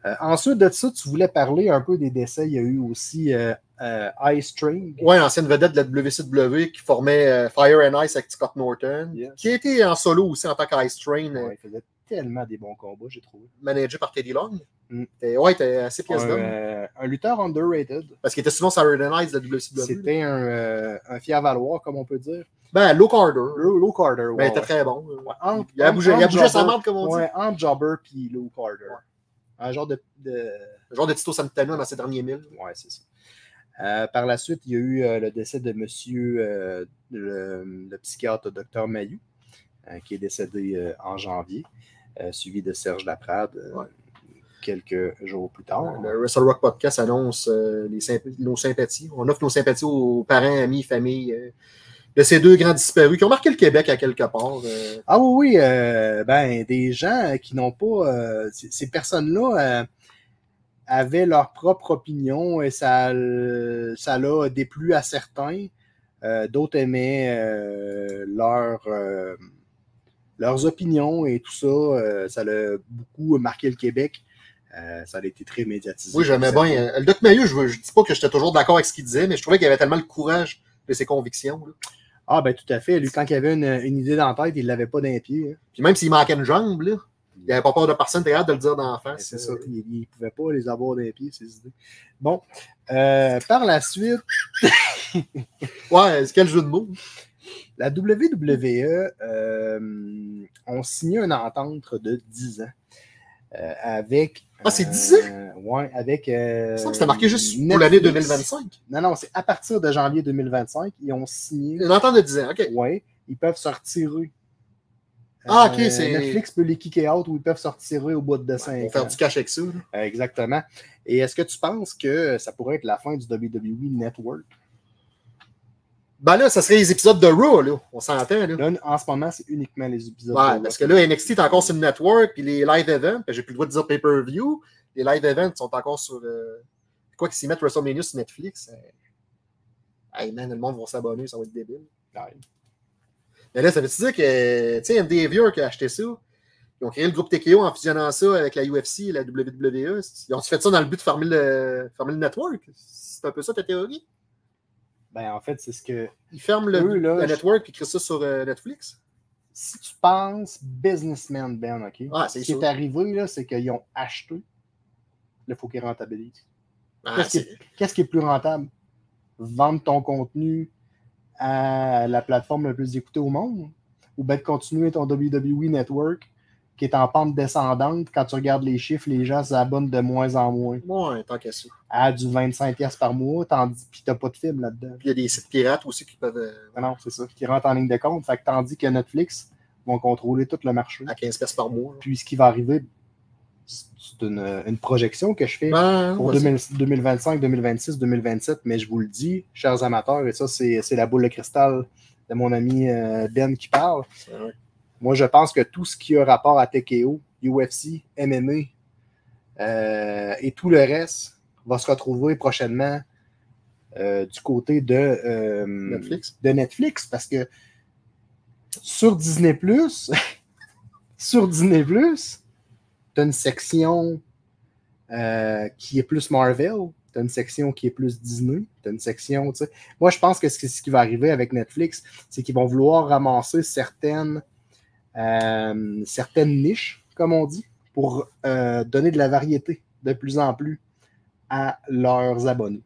Speaker 7: Euh, ensuite de ça, tu voulais parler un peu des décès. Il y a eu aussi euh, euh, Ice Train.
Speaker 6: Ouais, ancienne vedette de la WCW qui formait Fire and Ice avec Scott Norton,
Speaker 7: Yes.
Speaker 6: qui a été en solo aussi en tant qu'Ice Train,
Speaker 7: Ouais, il faisait tellement des bons combats, j'ai trouvé.
Speaker 6: managé par Teddy Long.
Speaker 7: Mm.
Speaker 6: Ouais, t'es assez pièce
Speaker 7: Un,
Speaker 6: d'homme.
Speaker 7: euh, un lutteur underrated.
Speaker 6: Parce qu'il était souvent Saturday Night de la WCW.
Speaker 7: C'était un, euh, un fier valoir, comme on peut dire.
Speaker 6: Ben, Low Carter.
Speaker 7: Low, Low Carter.
Speaker 6: Ben,
Speaker 7: ouais,
Speaker 6: il était très bon.
Speaker 7: Ouais,
Speaker 6: Il a bougé, il a bougé sa marde, comme on dit.
Speaker 7: Ouais, entre Jobber puis Low Carter. Un genre de.
Speaker 6: genre de Tito Santana dans ses derniers milles.
Speaker 7: Ouais, c'est ça. Euh, par la suite, il y a eu euh, le décès de monsieur euh, le, le psychiatre Dr Mayou, qui est décédé en janvier, suivi de Serge Laprade
Speaker 6: Ouais.
Speaker 7: quelques jours plus tard.
Speaker 6: Le Wrestle Rock Podcast annonce les symp- nos sympathies. On offre nos sympathies aux parents, amis, familles de ces deux grands disparus qui ont marqué le Québec à quelque part. euh.
Speaker 7: Ah oui, oui, euh, ben, des gens qui n'ont pas. euh, ces personnes-là euh, avaient leur propre opinion et ça, ça l'a déplu à certains. D'autres aimaient leur, leurs opinions et tout ça. ça l'a beaucoup marqué le Québec. Euh, ça a été très médiatisé.
Speaker 6: Oui, j'aimais bien. euh, le Doc Mayu, je ne dis pas que j'étais toujours d'accord avec ce qu'il disait, mais je trouvais qu'il avait tellement le courage de ses convictions. là.
Speaker 7: Ah, ben tout à fait. Lui, quand il avait une, une idée dans la tête, il ne l'avait pas d'un pied. hein.
Speaker 6: Puis même s'il manquait une jambe, là, il n'avait pas peur de personne, t'es hâte de le dire d'en face.
Speaker 7: C'est ça. Il ne pouvait pas les avoir d'un pied, ces idées. Bon. Euh, par la suite,
Speaker 6: Ouais, c'est quel jeu de mots?
Speaker 7: la WWE euh, ont signé une entente de 10 ans euh, avec.
Speaker 6: Ah, c'est 10
Speaker 7: euh, ouais, avec. Euh,
Speaker 6: c'était marqué juste pour l'année 2025.
Speaker 7: Non, non, c'est à partir de janvier 2025. Ils ont signé.
Speaker 6: Une entente de 10 ans, OK.
Speaker 7: Ouais, ils peuvent se retirer.
Speaker 6: Ah, ok,
Speaker 7: Euh,
Speaker 6: c'est-
Speaker 7: Netflix peut les kicker out ou ils peuvent se retirer au bout de
Speaker 6: On
Speaker 7: 5
Speaker 6: va faire
Speaker 7: ans.
Speaker 6: du cash avec ça.
Speaker 7: Exactement. Et est-ce que tu penses que ça pourrait être la fin du WWE Network?
Speaker 6: Ben là, ça serait les épisodes de Raw, là. On s'entend, là.
Speaker 7: Là, en ce moment, c'est uniquement les épisodes.
Speaker 6: Ouais,
Speaker 7: de
Speaker 6: parce
Speaker 7: Raw.
Speaker 6: que là, NXT est encore sur le network, puis les live events, j'ai plus le droit de dire pay-per-view, les live events sont encore sur. Euh... Quoi qu'ils s'y mettent WrestleMania sur Netflix. euh, Hey man, le monde va s'abonner, ça va être débile.
Speaker 7: Ouais.
Speaker 6: Mais là, ça veut dire que, tu sais, Endeavor qui a acheté ça, ils ont créé le groupe TKO en fusionnant ça avec la UFC et la WWE. Ils ont fait ça dans le but de fermer le, fermer le network? C'est un peu ça ta théorie?
Speaker 7: Ben, en fait, c'est ce que.
Speaker 6: Ils ferment le,
Speaker 7: Eux, là,
Speaker 6: le
Speaker 7: je-
Speaker 6: network et créent ça sur euh, Netflix?
Speaker 7: Si tu penses businessman, Ben, OK?
Speaker 6: Ah,
Speaker 7: ce qui
Speaker 6: sûr.
Speaker 7: est arrivé, là, c'est qu'ils ont acheté. Il faut qu'ils rentabilisent.
Speaker 6: Ah,
Speaker 7: Qu'est-ce qui, est- qu'est-ce qui est plus rentable? Vendre ton contenu à la plateforme la plus écoutée au monde? Ou bien de continuer ton WWE Network qui est en pente descendante. Quand tu regardes les chiffres, les gens s'abonnent de moins en moins
Speaker 6: Ouais, tant qu'à ça.
Speaker 7: à du 25$ piastres par mois, tandis puis t'as pas de film là-dedans.
Speaker 6: Puis il y a des sites pirates aussi qui peuvent. euh,
Speaker 7: Ah non, c'est ça, qui rentre en ligne de compte. Fait que tandis que Netflix vont contrôler tout le marché.
Speaker 6: à 15 pièces par mois.
Speaker 7: Puis ce qui va arriver, c'est une, une projection que je fais
Speaker 6: Ben,
Speaker 7: pour
Speaker 6: vas-y.
Speaker 7: 2000 2025, 2026, 2027, mais je vous le dis, chers amateurs, et ça, c'est la boule de cristal de mon ami euh, Ben qui parle. Moi, je pense que tout ce qui a rapport à TKO, UFC, MMA euh, et tout le reste va se retrouver prochainement euh, du côté de, euh,
Speaker 6: Netflix.
Speaker 7: de Netflix parce que sur Disney, sur Disney, tu as une section euh, qui est plus Marvel, tu as une section qui est plus Disney, tu as une section, tu sais. Moi, je pense que ce, qui va arriver avec Netflix, c'est qu'ils vont vouloir ramasser certaines, euh, certaines niches, comme on dit, pour euh, donner de la variété de plus en plus à leurs abonnés.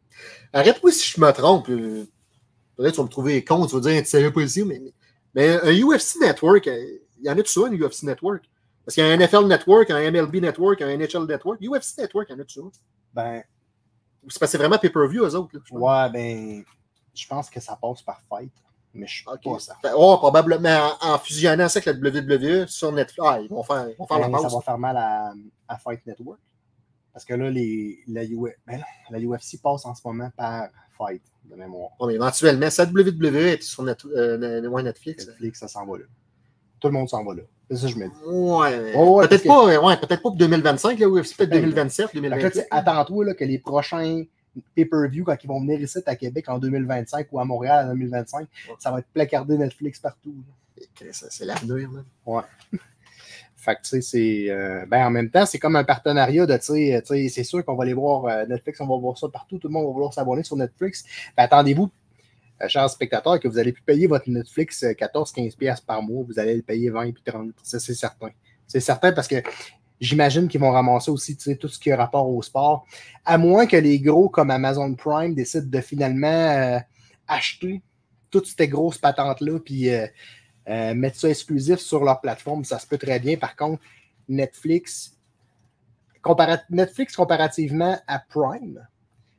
Speaker 6: Arrête-moi si je me trompe. Peut-être tu vas me trouver con, tu vas dire, tu pas ici, mais, un UFC Network, il y en a tout ça, un UFC Network? Parce qu'il y a un NFL Network, un MLB Network, un NHL Network. UFC Network, il y en a ça.
Speaker 7: Ben,
Speaker 6: C'est parce que c'est vraiment pay-per-view, eux autres. là,
Speaker 7: ouais, ben, je pense que ça passe par fight, mais je suis pas ça.
Speaker 6: Oh, probablement en, en fusionnant ça avec la WWE sur Netflix. Ah, ils vont faire, ils vont faire la
Speaker 7: Ben, ça va faire mal à, à Fight Network. Parce que là, les, la, UF ben là, la UFC passe en ce moment par Fight, de mémoire.
Speaker 6: Bon, mais éventuellement, ça WWE est sur Net- euh, Netflix.
Speaker 7: Netflix, ça s'en va là. Tout le monde s'en va là. C'est ça que je me dis.
Speaker 6: Ouais,
Speaker 7: Ouais, ouais,
Speaker 6: peut-être pas, ouais, peut-être pas pour 2025, la UFC, peut-être
Speaker 7: Ben,
Speaker 6: 2027,
Speaker 7: Fait que là, tu sais,
Speaker 6: 2028.
Speaker 7: attends-toi là, que les prochains pay-per-view, quand ils vont venir ici à Québec en 2025 ou à Montréal en 2025, ça va être placardé Netflix partout. là.
Speaker 6: C'est l'avenir.
Speaker 7: Fait que, tu sais, c'est. euh, ben, en même temps, c'est comme un partenariat de, tu sais, sais, c'est sûr qu'on va aller voir euh, Netflix, on va voir ça partout, tout le monde va vouloir s'abonner sur Netflix. Ben, attendez-vous, euh, chers spectateurs, que vous allez plus payer votre Netflix euh, 14-15$ piastres par mois, vous allez le payer 20 puis 30 Ça, c'est certain. C'est certain parce que j'imagine qu'ils vont ramasser aussi, tout ce qui a rapport au sport. À moins que les gros comme Amazon Prime décident de finalement euh, acheter toutes ces grosses patentes-là, puis. euh, euh, mettre ça exclusif sur leur plateforme, ça se peut très bien. Par contre, Netflix, Netflix comparativement à Prime,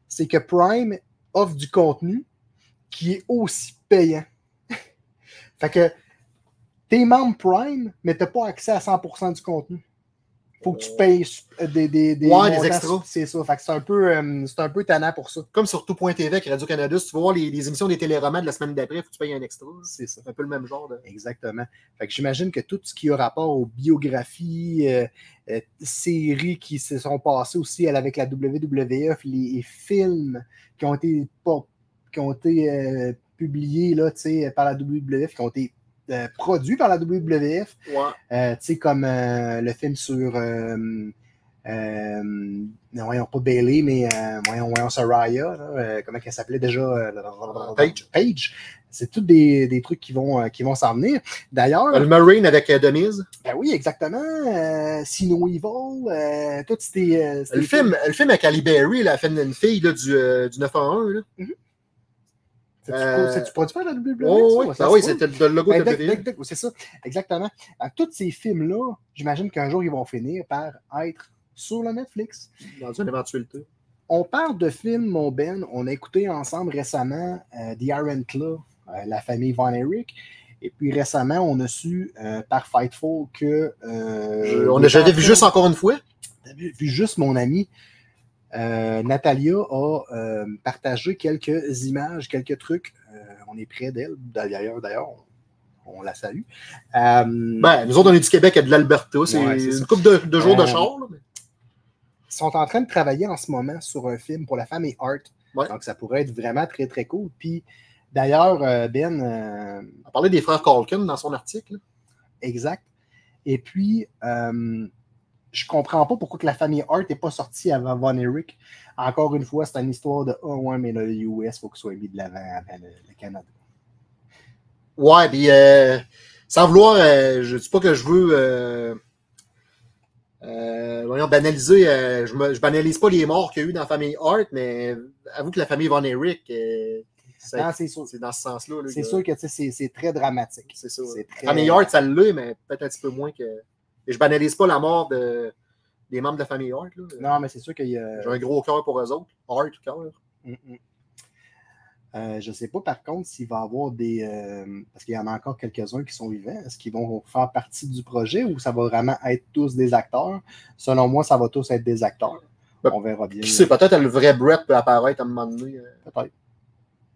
Speaker 7: c'est que Prime offre du contenu qui est aussi payant. fait que t'es membre Prime, mais t'as pas accès à 100% du contenu. Faut que tu payes euh, des, des, des,
Speaker 6: Ouais, des
Speaker 7: montants,
Speaker 6: extras.
Speaker 7: C'est ça. Fait que c'est un peu, euh, c'est un peu tannant pour ça.
Speaker 6: Comme sur tout.tv avec Radio-Canada, si tu veux voir les, les émissions des téléromans de la semaine d'après, il faut que tu payes un extra.
Speaker 7: C'est ça.
Speaker 6: C'est un peu le même genre. De...
Speaker 7: Exactement. Fait que j'imagine que tout ce qui a rapport aux biographies, euh, euh, séries qui se sont passées aussi avec la WWF, les, les films qui ont été, pas- qui ont été euh, publiés là, par la WWF, qui ont été euh, produits par la WWF,
Speaker 6: Ouais.
Speaker 7: euh, comme le film sur. Euh, non, voyons pas Bailey, mais euh, voyons, voyons Soraya, là, euh, comment elle s'appelait déjà euh,
Speaker 6: Paige.
Speaker 7: Page. C'est tous des, des trucs qui vont, qui vont s'en venir. D'ailleurs,
Speaker 6: Le Marine avec Demise.
Speaker 7: ben oui, exactement. Sino Evil, tout c'était.
Speaker 6: Le film, le film avec Ali Berry, là, elle fait une, une fille là, du, du 911. Là.
Speaker 7: C'est-tu
Speaker 6: euh,
Speaker 7: c'est-tu produit par la WWE?
Speaker 6: Oh, oui, ah oui c'était le logo
Speaker 7: Ben,
Speaker 6: de
Speaker 7: tac,
Speaker 6: WWE.
Speaker 7: c'est ça, exactement. Alors, tous ces films-là, j'imagine qu'un jour, ils vont finir par être sur le Netflix.
Speaker 6: Dans une éventualité.
Speaker 7: On parle de films, mon Ben. On a écouté ensemble récemment euh, The Iron Claw, euh, la famille Von Erich. Et puis récemment, on a su euh, par Fightful que. euh,
Speaker 6: Je- on a j'avais vu juste encore une fois.
Speaker 7: Vu, vu juste mon ami euh, Natalia a euh, partagé quelques images, quelques trucs. Euh, on est près d'elle. D'ailleurs, d'ailleurs, on, on la salue.
Speaker 6: Ben, nous autres, on est du Québec et de l'Alberta. C'est
Speaker 7: Ouais,
Speaker 6: une couple de, de jours de char. là, mais-
Speaker 7: ils sont en train de travailler en ce moment sur un film pour la famille Hart.
Speaker 6: Ouais.
Speaker 7: Donc, ça pourrait être vraiment très, très cool. Puis, d'ailleurs, Ben,
Speaker 6: On parlait des frères Calkin dans son article.
Speaker 7: exact. Et puis, euh, je comprends pas pourquoi que la famille Hart n'est pas sortie avant Von Erich. Encore une fois, c'est une histoire de Ah ouais, mais le US, il faut qu'il soit mis de l'avant avant le, le Canada.
Speaker 6: Ouais, puis euh, sans vouloir, euh, je dis pas que je veux euh, voyons, banaliser, je, je banalise pas les morts qu'il y a eu dans la famille Hart, mais avoue que la famille Von Erich, euh, c'est
Speaker 7: sûr.
Speaker 6: dans ce sens-là. là,
Speaker 7: C'est
Speaker 6: que-
Speaker 7: sûr que c'est c'est très dramatique.
Speaker 6: C'est ça.
Speaker 7: C'est très-
Speaker 6: La famille Hart, ça l'est, mais peut-être un petit peu moins que. Et je banalise pas la mort de, des membres de la famille Hart. là.
Speaker 7: Non, mais c'est sûr qu'il y a.
Speaker 6: J'ai un gros cœur pour eux autres. Hart, cœur.
Speaker 7: Mm, mm. Euh, je ne sais pas par contre s'il va y avoir des. euh, parce qu'il y en a encore quelques-uns qui sont vivants. Est-ce qu'ils vont faire partie du projet ou ça va vraiment être tous des acteurs? Selon moi, ça va tous être des acteurs.
Speaker 6: Ben,
Speaker 7: On verra bien.
Speaker 6: Qui sait, peut-être le vrai Brett peut apparaître à un moment donné. euh.
Speaker 7: Peut-être.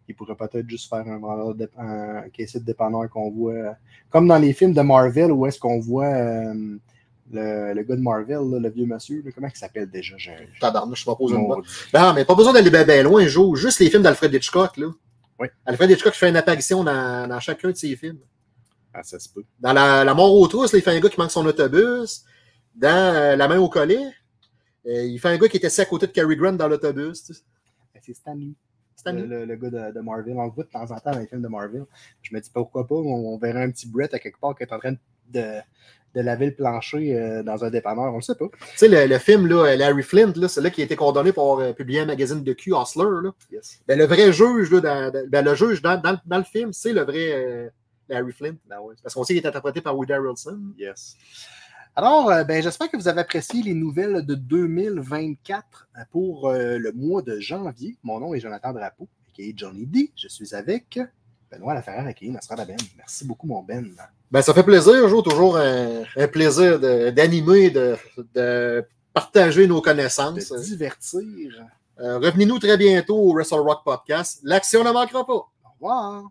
Speaker 7: Il pourrait peut-être juste faire un, vendeur de, un caissier de dépanneur qu'on voit, euh, comme dans les films de Marvel, où est-ce qu'on voit euh, le, le gars de Marvel, là, le vieux monsieur, là, comment il s'appelle déjà? J'ai-
Speaker 6: Tabarnouche, je m'oppose une
Speaker 7: Maudit.
Speaker 6: botte. Non, mais pas besoin d'aller bien ben loin, joue juste les films d'Alfred Hitchcock, là.
Speaker 7: Oui.
Speaker 6: Alfred Hitchcock fait une apparition dans, dans chacun de ses films.
Speaker 7: Ah, ça se peut.
Speaker 6: Dans la, la mort aux trousses, il fait un gars qui manque son autobus. Dans euh, La main au collet, euh, il fait un gars qui était assis à côté de Cary Grant dans l'autobus.
Speaker 7: Ben, C'est
Speaker 6: Stanley.
Speaker 7: Le, le- le gars de, de Marvel. On le voit de temps en temps dans les films de Marvel. Je me dis pourquoi pas, on, on verrait un petit Brett à quelque part qui est en train de, de laver le plancher euh, dans un dépanneur. On le sait pas.
Speaker 6: Tu sais, le, le film, là, Larry Flint, là, c'est là qui a été condamné pour avoir euh, publié un magazine de cul, Hustler. Là.
Speaker 7: Yes.
Speaker 6: Ben, le vrai juge, là, dans, dans- ben, le juge dans, dans- dans le film, c'est le vrai euh, Larry Flint.
Speaker 7: Ben ouais.
Speaker 6: Parce qu'on sait qu'il est interprété par Woody Harrelson.
Speaker 7: Yes. Alors, euh, ben, j'espère que vous avez apprécié les nouvelles de 2024 pour euh, le mois de janvier. Mon nom est Jonathan Drapeau, a.k.a. Johnny D. Je suis avec Benoît Laferrière, a.k.a. Nasra Ben. Merci beaucoup, mon Ben.
Speaker 6: Ben, ça fait plaisir, Jo, toujours un, un plaisir de- d'animer, de, de partager nos connaissances.
Speaker 7: De divertir.
Speaker 6: Euh, Revenez-nous très bientôt au Wrestle Rock Podcast. L'action ne manquera pas.
Speaker 7: Au revoir.